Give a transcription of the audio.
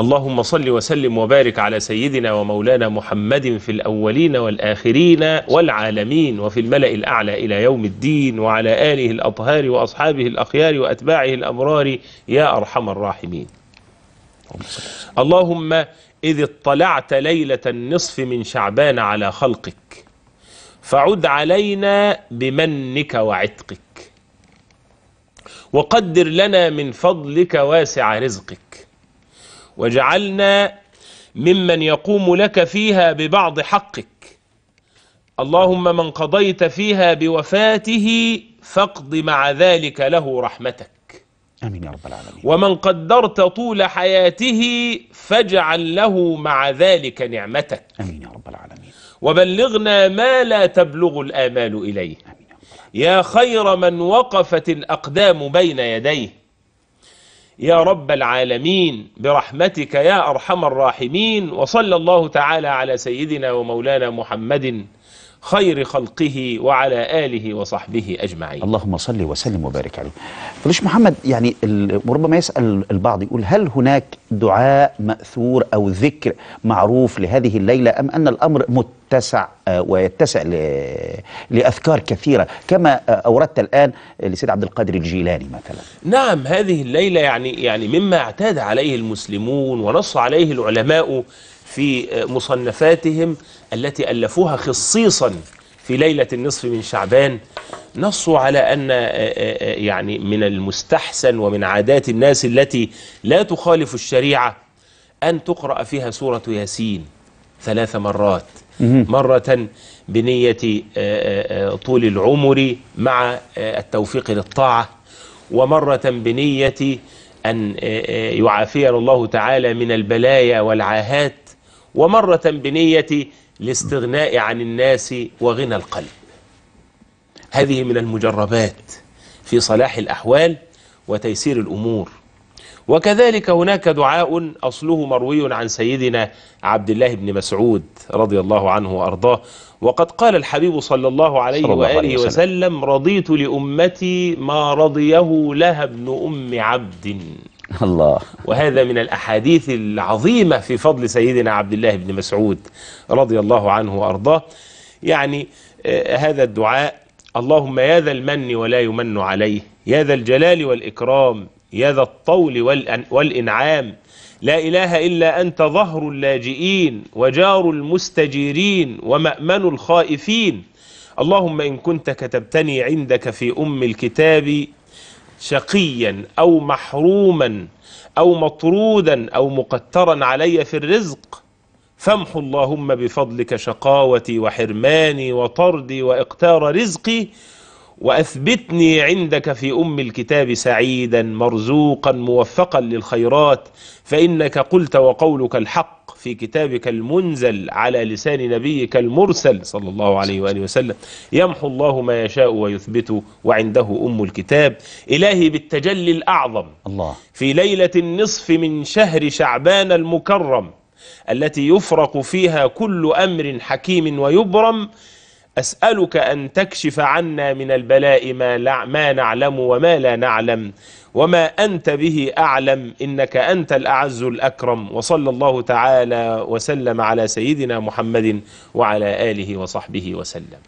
اللهم صل وسلم وبارك على سيدنا ومولانا محمد في الأولين والآخرين والعالمين وفي الملأ الأعلى إلى يوم الدين وعلى آله الأطهار وأصحابه الأخيار وأتباعه الأبرار يا أرحم الراحمين. اللهم إذ اطلعت ليلة النصف من شعبان على خلقك فعد علينا بمنك وعتقك وقدر لنا من فضلك واسع رزقك واجعلنا ممن يقوم لك فيها ببعض حقك. اللهم من قضيت فيها بوفاته فاقض مع ذلك له رحمتك. آمين يا رب العالمين. ومن قدرت طول حياته فاجعل له مع ذلك نعمتك. آمين يا رب العالمين. وبلغنا ما لا تبلغ الآمال إليه. آمين يا رب يا خير من وقفت الأقدام بين يديه. يا رب العالمين برحمتك يا أرحم الراحمين وصلى الله تعالى على سيدنا ومولانا محمد. خير خلقه وعلى آله وصحبه أجمعين. اللهم صل وسلم وبارك عليه. فليش محمد يعني ربما يسأل البعض يقول هل هناك دعاء مأثور أو ذكر معروف لهذه الليلة أم أن الأمر متسع آه، ويتسع لأذكار كثيرة؟ كما أوردت الآن لسيد عبد القادر الجيلاني مثلا. نعم هذه الليلة يعني يعني مما اعتاد عليه المسلمون ونص عليه العلماء في مصنفاتهم التي ألفوها خصيصا في ليلة النصف من شعبان. نصوا على أن يعني من المستحسن ومن عادات الناس التي لا تخالف الشريعة أن تقرأ فيها سورة ياسين ثلاث مرات. مرة بنية طول العمر مع التوفيق للطاعة. ومرة بنية أن يعافينا الله تعالى من البلايا والعاهات ومرة بنية الاستغناء عن الناس وغنى القلب. هذه من المجربات في صلاح الأحوال وتيسير الأمور. وكذلك هناك دعاء أصله مروي عن سيدنا عبد الله بن مسعود رضي الله عنه وأرضاه. وقد قال الحبيب صلى الله عليه صلى الله عليه وآله وسلم. وسلم رضيت لأمتي ما رضيه لها ابن أم عبد. الله. وهذا من الأحاديث العظيمة في فضل سيدنا عبد الله بن مسعود رضي الله عنه وأرضاه. يعني آه، هذا الدعاء اللهم يا ذا المن ولا يمن عليه يا ذا الجلال والإكرام يا ذا الطول والإنعام لا إله إلا أنت ظهر اللاجئين وجار المستجيرين ومأمن الخائفين. اللهم إن كنت كتبتني عندك في أم الكتاب شقيا أو محروما أو مطرودا أو مقترا علي في الرزق فامحو اللهم بفضلك شقاوتي وحرماني وطردي وإقتار رزقي وأثبتني عندك في أم الكتاب سعيدا مرزوقا موفقا للخيرات فإنك قلت وقولك الحق في كتابك المنزل على لسان نبيك المرسل صلى الله عليه وآله وسلم. يمحو الله ما يشاء ويثبت وعنده أم الكتاب. إلهي بالتجلي الأعظم. الله. في ليلة النصف من شهر شعبان المكرم التي يفرق فيها كل أمر حكيم ويبرم أسألك أن تكشف عنا من البلاء ما, ما نعلم وما لا نعلم وما أنت به أعلم إنك أنت الأعز الأكرم. وصلى الله تعالى وسلم على سيدنا محمد وعلى آله وصحبه وسلم.